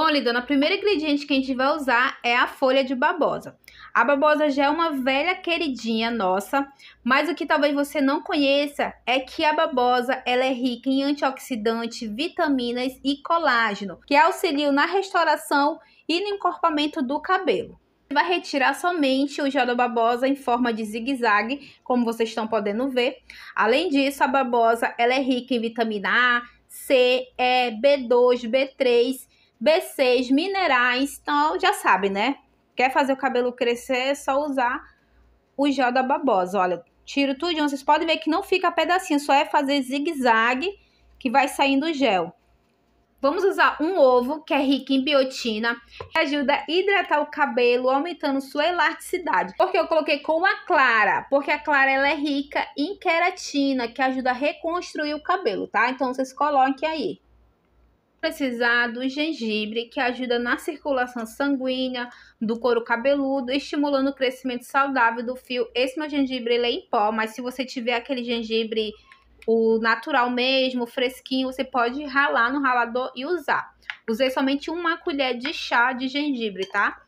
Bom, Lidona, o primeiro ingrediente que a gente vai usar é a folha de babosa. A babosa já é uma velha queridinha nossa, mas o que talvez você não conheça é que a babosa ela é rica em antioxidante, vitaminas e colágeno, que auxiliam na restauração e no encorpamento do cabelo. Vai retirar somente o gel da babosa em forma de zigue-zague, como vocês estão podendo ver. Além disso, a babosa ela é rica em vitamina A, C, E, B2, B3 B6, minerais, então já sabe, né? Quer fazer o cabelo crescer, é só usar o gel da babosa. Olha, tiro tudo, vocês podem ver que não fica pedacinho, só é fazer zigue-zague que vai saindo o gel. Vamos usar um ovo, que é rico em biotina, que ajuda a hidratar o cabelo, aumentando sua elasticidade. Porque eu coloquei com a clara, porque a clara ela é rica em queratina, que ajuda a reconstruir o cabelo, tá? Então vocês coloquem aí precisar do gengibre, que ajuda na circulação sanguínea do couro cabeludo, estimulando o crescimento saudável do fio. Esse meu gengibre ele é em pó, mas se você tiver aquele gengibre o natural mesmo, fresquinho, você pode ralar no ralador e usar. Usei somente uma colher de chá de gengibre, tá?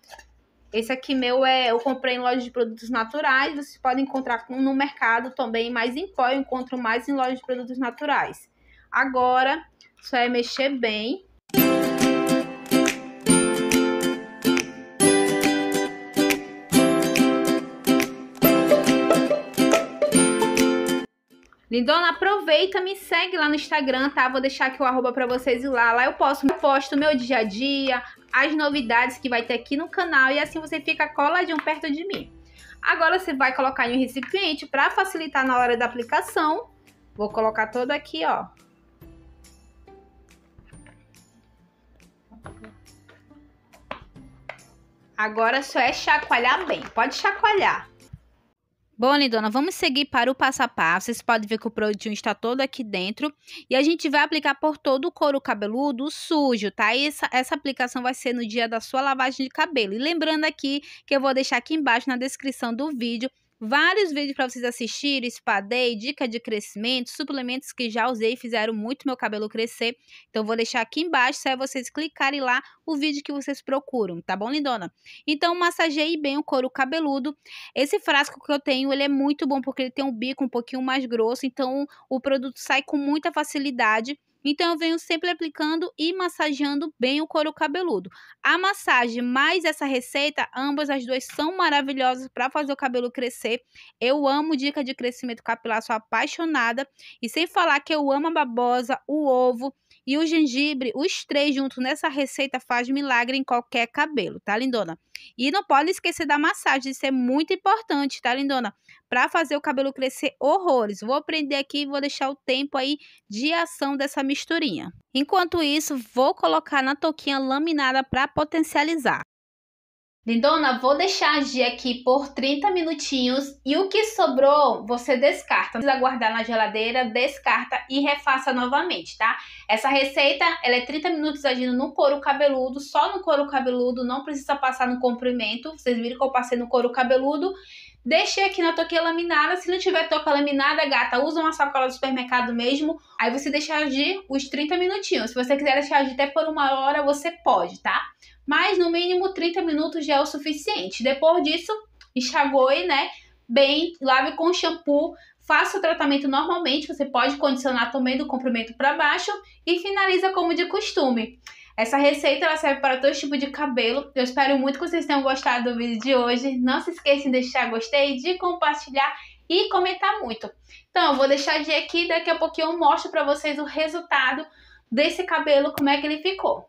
Esse aqui meu é, eu comprei em loja de produtos naturais, vocês podem encontrar no mercado também, mas em pó eu encontro mais em loja de produtos naturais. Agora, só é mexer bem. Lindona, aproveita, me segue lá no Instagram, tá? Vou deixar aqui o arroba pra vocês ir lá. Lá eu posto, eu posto meu dia a dia, as novidades que vai ter aqui no canal e assim você fica coladinho perto de mim. Agora você vai colocar em um recipiente para facilitar na hora da aplicação. Vou colocar todo aqui, ó. Agora só é chacoalhar bem. Pode chacoalhar. Bom, lindona, vamos seguir para o passo a passo. Vocês podem ver que o produtinho está todo aqui dentro. E a gente vai aplicar por todo o couro cabeludo sujo, tá? E essa, essa aplicação vai ser no dia da sua lavagem de cabelo. E lembrando aqui que eu vou deixar aqui embaixo na descrição do vídeo vários vídeos para vocês assistirem, espadei, dica de crescimento, suplementos que já usei e fizeram muito meu cabelo crescer. Então, vou deixar aqui embaixo, só é vocês clicarem lá o vídeo que vocês procuram, tá bom, lindona? Então, massageie bem o couro cabeludo. Esse frasco que eu tenho, ele é muito bom porque ele tem um bico um pouquinho mais grosso, então o produto sai com muita facilidade. Então eu venho sempre aplicando e massageando bem o couro cabeludo. A massagem mais essa receita, ambas as duas são maravilhosas para fazer o cabelo crescer. Eu amo dica de crescimento capilar, sou apaixonada. E sem falar que eu amo a babosa, o ovo e o gengibre, os três juntos nessa receita faz milagre em qualquer cabelo, tá, lindona? E não pode esquecer da massagem, isso é muito importante, tá, lindona? Para fazer o cabelo crescer horrores. Vou prender aqui e vou deixar o tempo aí de ação dessa misturinha. Enquanto isso, vou colocar na touquinha laminada para potencializar. Lindona, vou deixar agir aqui por 30 minutinhos e o que sobrou você descarta. Precisa guardar na geladeira, descarta e refaça novamente, tá? Essa receita, ela é 30 minutos agindo no couro cabeludo, só no couro cabeludo, não precisa passar no comprimento. Vocês viram que eu passei no couro cabeludo. Deixei aqui na touquinha laminada. Se não tiver touca laminada, gata, usa uma sacola do supermercado mesmo. Aí você deixa agir os 30 minutinhos. Se você quiser deixar agir até por uma hora, você pode, tá? Mas no mínimo 30 minutos já é o suficiente. Depois disso, enxague, né? Bem, lave com shampoo, faça o tratamento normalmente, você pode condicionar também do comprimento para baixo e finaliza como de costume. Essa receita ela serve para todo tipo de cabelo. Eu espero muito que vocês tenham gostado do vídeo de hoje. Não se esqueçam de deixar gostei, de compartilhar e comentar muito. Então, eu vou deixar de aqui, daqui a pouquinho eu mostro para vocês o resultado desse cabelo, como é que ele ficou.